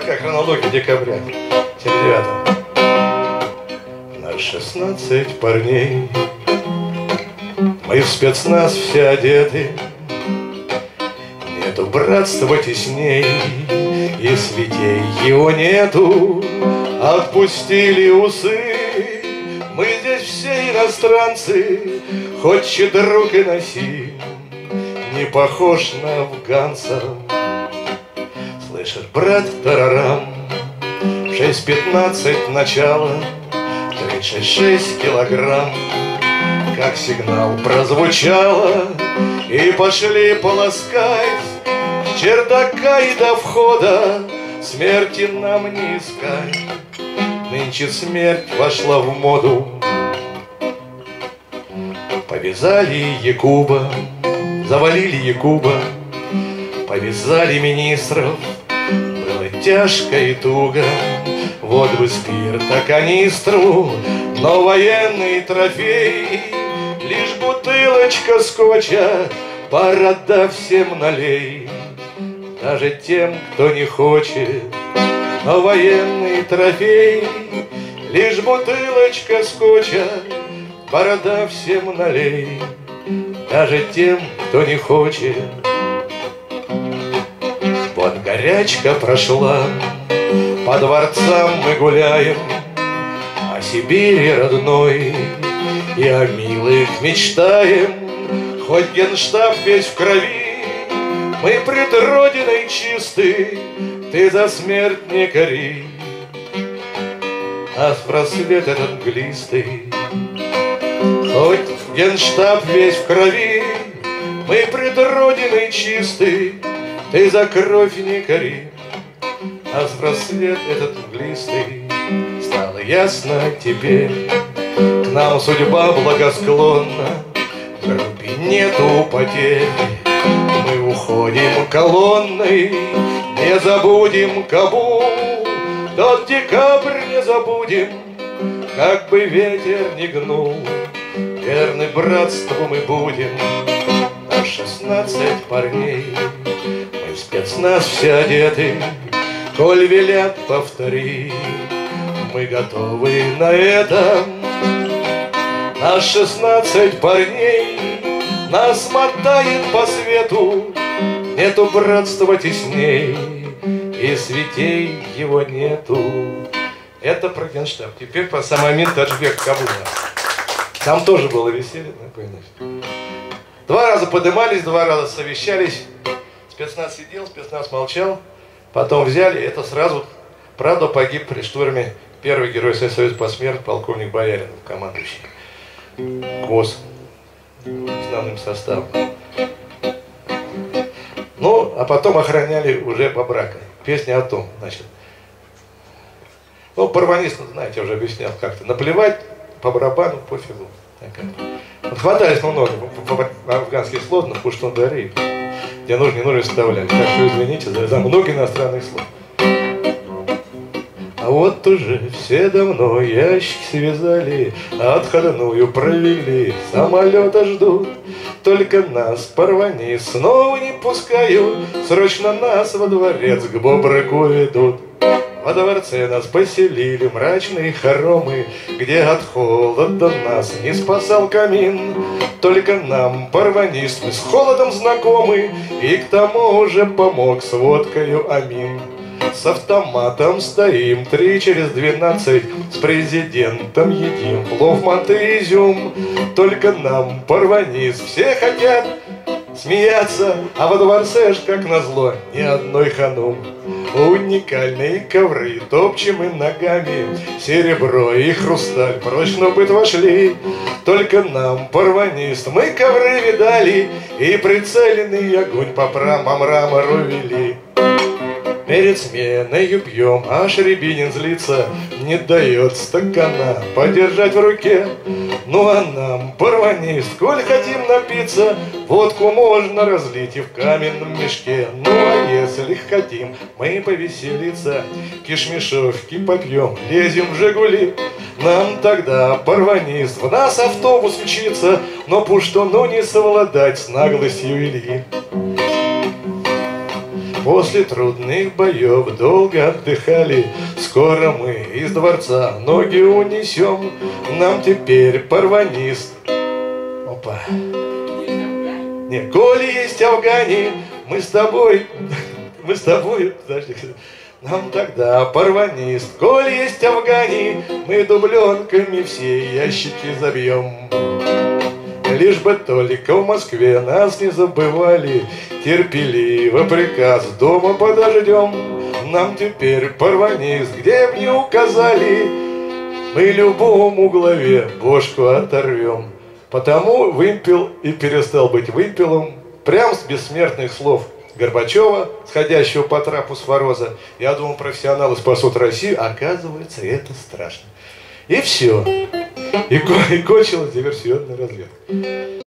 такая хронология декабря. 79 На 16 парней. Мы в спецназ все одеты. Нету братства тесней. И святей его нету. Отпустили усы. Мы здесь все иностранцы. Хоть друг и носи. Не похож на афганцев Слышишь, брат, тарарам. Шесть пятнадцать начало Тридцать шесть килограмм. Как сигнал прозвучало И пошли полоскать чердака и до входа. Смерти нам не искать. Нынче смерть вошла в моду. Повязали Якуба Завалили Якуба. Повязали министров тяжко и туго. Вот бы спирта канистру Но военный трофей. Лишь бутылочка скотча Порода всем налей. Даже тем, кто не хочет Но военный трофей. Лишь бутылочка скотча Борода всем налей. Даже тем, кто не хочет горячка прошла. По дворцам мы гуляем О Сибири родной И о милых мечтаем. Хоть генштаб весь в крови Мы пред Родиной чисты. Ты за смерть не кори. А в просвет этот глистый. Хоть генштаб весь в крови Мы пред Родиной чисты Ты за кровь не кори А в просвет этот мглистый Стало ясно теперь К нам судьба благосклонна В группе нету потерь Мы уходим колонной Не забудем Кабул Тот декабрь не забудем Как бы ветер не гнул. Верны братству мы будем На шестнадцать парней в спецназ все одеты Коль велят повтори Мы готовы на это На шестнадцать парней Нас мотает по свету Нету братства тесней И светей его нету Это про генштаб Теперь про Самамин Таджбек Кабула там тоже было веселье, напомню. Два раза поднимались, два раза совещались. Спецназ сидел, спецназ молчал. Потом взяли, это сразу, правда, погиб при штурме первый герой Союза посмертно, полковник Боярин, командующий. ГОС, основным составом. Ну, а потом охраняли уже по браку. Песня о том, значит. Ну, парванист, знаете, уже объяснял как-то. Наплевать по барабану, пофигу. Вот хватались много афганских слов на Пуштундари, где нужно, не нужно вставлять. Так что извините за, за много иностранных слов. А вот уже все давно ящик связали, Отходную провели, самолета ждут. Только нас порвани снова не пускают, Срочно нас во дворец к бобрыку ведут. Во дворце нас поселили мрачные хоромы, Где от холода нас не спасал камин. Только нам, парванист, мы с холодом знакомы, И к тому же помог с водкою Амин. С автоматом стоим, три через двенадцать С президентом едим плов, манты, изюм Только нам, парванист, все хотят смеяться А во дворце ж, как назло, ни одной ханум Уникальные ковры, топчем им ногами Серебро и хрусталь прочно быт вошли. Только нам, парванист, мы ковры видали И прицеленный огонь по мрамору вели Перед сменой пьем, аж Рябинин злится, Не дает стакана подержать в руке. Ну а нам, парванист, коль хотим напиться, Водку можно разлить и в каменном мешке. Ну а если хотим мы повеселиться, Кишмешовки попьем, лезем в Жигули. Нам тогда, парванист, в нас автобус мчится, Но пуштуну не совладать с наглостью Ильи. После трудных боев долго отдыхали. Скоро мы из дворца ноги унесем. Нам теперь парванист Опа. Не, коли есть афгане Мы с тобой Мы с тобой Подожди. Нам тогда парванист, коли есть афгане, Мы дубленками все ящики забьем. Лишь бы только в Москве нас не забывали, Терпеливо приказ дома подождем. Нам теперь парванист, где б не указали, Мы любому главе бошку оторвем. Потому вымпел и перестал быть вымпелом, Прям с бессмертных слов Горбачева, сходящего по трапу с Вороза. Я думал, профессионалы спасут Россию. Оказывается, это страшно. И все. И, и кончилась диверсионная разведка.